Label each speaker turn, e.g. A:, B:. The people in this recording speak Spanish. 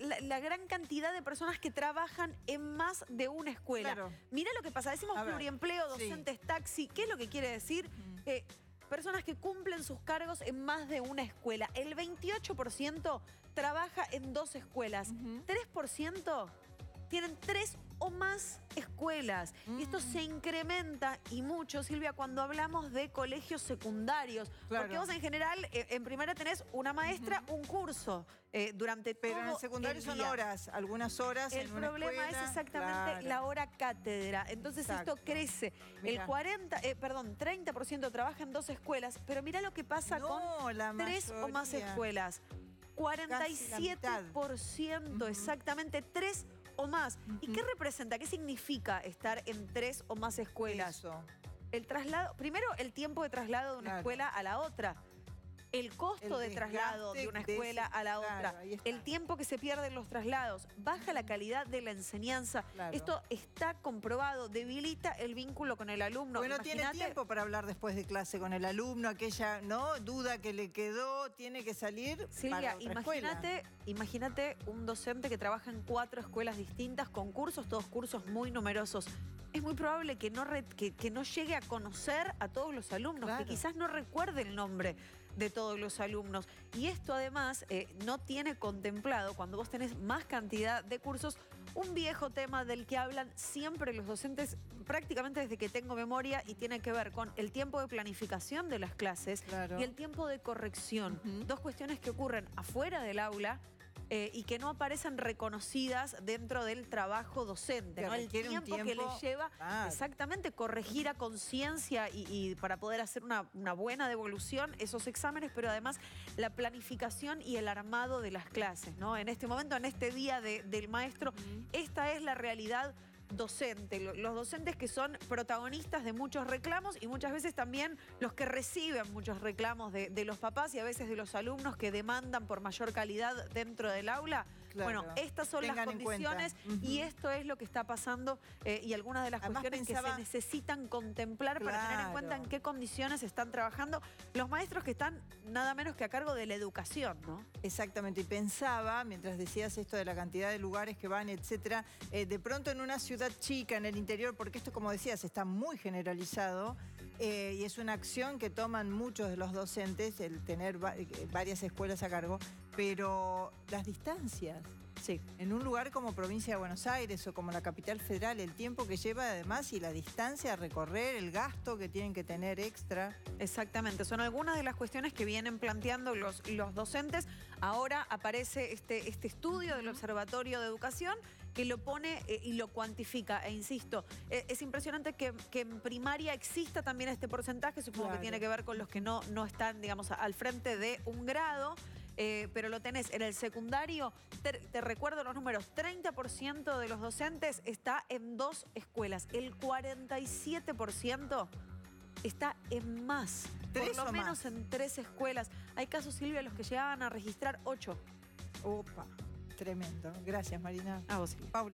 A: La, la gran cantidad de personas que trabajan en más de una escuela.
B: Claro.
A: Mira lo que pasa, decimos pluriempleo,
B: sí.
A: docentes, taxi. ¿Qué es lo que quiere decir? Eh, personas que cumplen sus cargos en más de una escuela. El 28% trabaja en dos escuelas.
B: Ujú.
A: 3% tienen tres o más escuelas. Y esto
B: Mm.
A: se incrementa y mucho, Silvia, cuando hablamos de colegios secundarios.
B: Claro.
A: Porque vos en general, eh, en primera tenés una maestra, un curso eh, durante
B: Pero
A: todo
B: en el secundario son
A: día.
B: horas, algunas horas
A: El
B: en una
A: problema
B: escuela,
A: es exactamente
B: claro.
A: la hora cátedra. Entonces
B: Exacto.
A: esto crece.
B: Mirá.
A: El 40, eh, perdón, 30% trabaja en dos escuelas, pero mira lo que pasa
B: No,
A: con
B: la
A: tres o más escuelas.
B: Casi la
A: 47%,
B: Ujú.
A: exactamente, tres o más. ¿Y qué representa? ¿Qué significa estar en tres o más escuelas?
B: Eso.
A: El traslado, primero el tiempo de traslado de una
B: Claro.
A: escuela a la otra. El costo
B: El
A: de traslado de una
B: de
A: escuela
B: ese-
A: a la otra. El tiempo que se pierde en los traslados. Baja la calidad de la enseñanza.
B: Claro.
A: Esto está comprobado. Debilita el vínculo con el alumno.
B: bueno, tiene tiempo para hablar después de clase con el alumno, aquella no duda que le quedó, tiene que salir
A: Silvia, imagínate, imagínate un docente que trabaja en cuatro escuelas distintas con cursos, todos cursos muy numerosos. Es muy probable que no, re- que, que no llegue a conocer a todos los alumnos,
B: Claro.
A: que quizás no recuerde el nombre de todos los alumnos. Y esto además eh, no tiene contemplado, cuando vos tenés más cantidad de cursos, un viejo tema del que hablan siempre los docentes prácticamente desde que tengo memoria y tiene que ver con el tiempo de planificación de las clases
B: Claro.
A: y el tiempo de corrección. Dos cuestiones que ocurren afuera del aula eh, y que no aparecen reconocidas dentro del trabajo docente.
B: Que
A: ¿no? El tiempo, que
B: tiempo-
A: le lleva exactamente corregir a conciencia y, y para poder hacer una, una buena devolución esos exámenes, pero además la planificación y el armado de las clases. ¿no? En este momento, en este día de- del maestro, esta es la realidad docente, lo- los docentes que son protagonistas de muchos reclamos y muchas veces también los que reciben muchos reclamos de, de los papás y a veces de los alumnos que demandan por mayor calidad dentro del aula.
B: Claro.
A: Bueno, estas son
B: Tengan
A: las condiciones y esto es lo que está pasando eh, y algunas de las
B: Además,
A: cuestiones que se necesitan contemplar para tener en cuenta en qué condiciones están trabajando los maestros que están nada menos que a cargo de la educación, ¿no?
B: Exactamente, y pensaba, mientras decías esto de la cantidad de lugares que van, etcétera, eh, de pronto en una ciudad chica, en el interior, porque esto, como decías, está muy generalizado eh, y es una acción que toman muchos de los docentes, el tener eh, varias escuelas a cargo, pero las distancias.
A: Sí.
B: En un lugar como provincia de Buenos Aires o como la capital federal, el tiempo que lleva además y la distancia a recorrer, el gasto que tienen que tener extra.
A: Exactamente, son algunas de las cuestiones que vienen planteando los, los docentes. Ahora aparece este, este estudio del Observatorio de Educación que lo pone eh, y lo cuantifica. E insisto, eh, es impresionante que, que en primaria exista también este porcentaje, supongo
B: Claro.
A: que tiene que ver con los que no, no están, digamos, al frente de un grado. Eh, pero lo tenés en el secundario, te, te recuerdo los números, 30% de los docentes está en dos escuelas, el 47% está en más,
B: ¿Tres
A: por lo
B: o
A: menos
B: más?
A: en tres escuelas. Hay casos, Silvia, los que llegaban a registrar ocho.
B: Opa, tremendo. Gracias, Marina.
A: A vos, Silvia.
B: Paula.